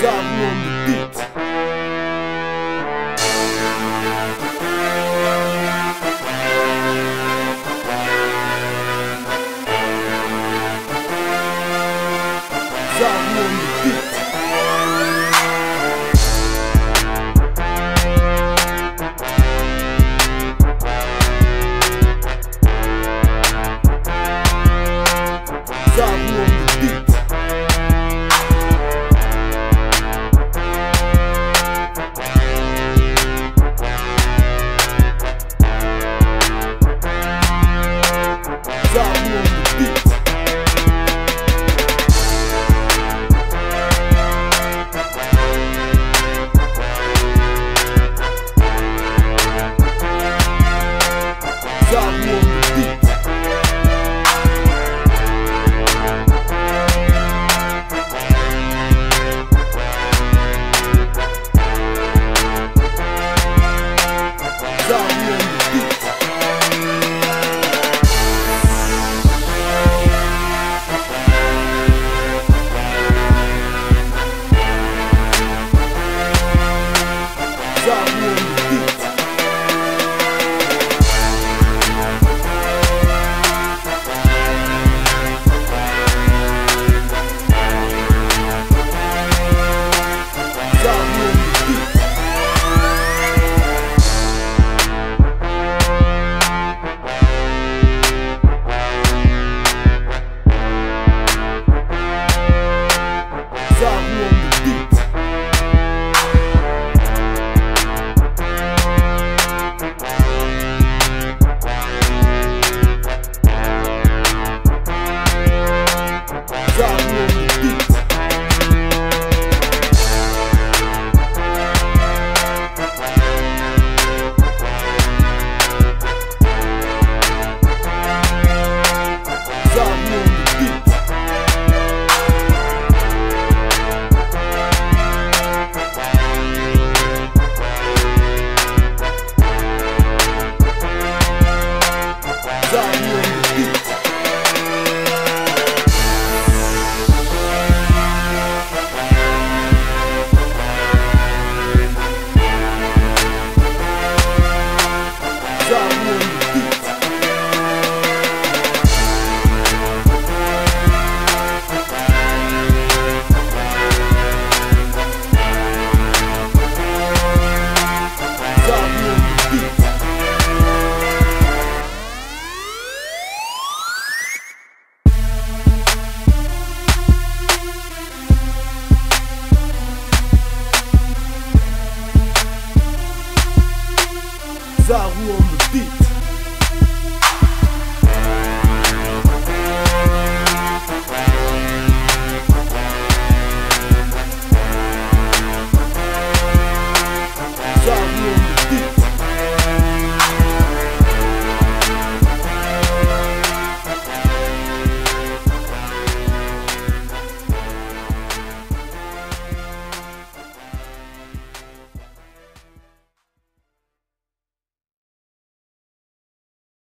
Zabu on the beat. Zabu on the bizarro, homem.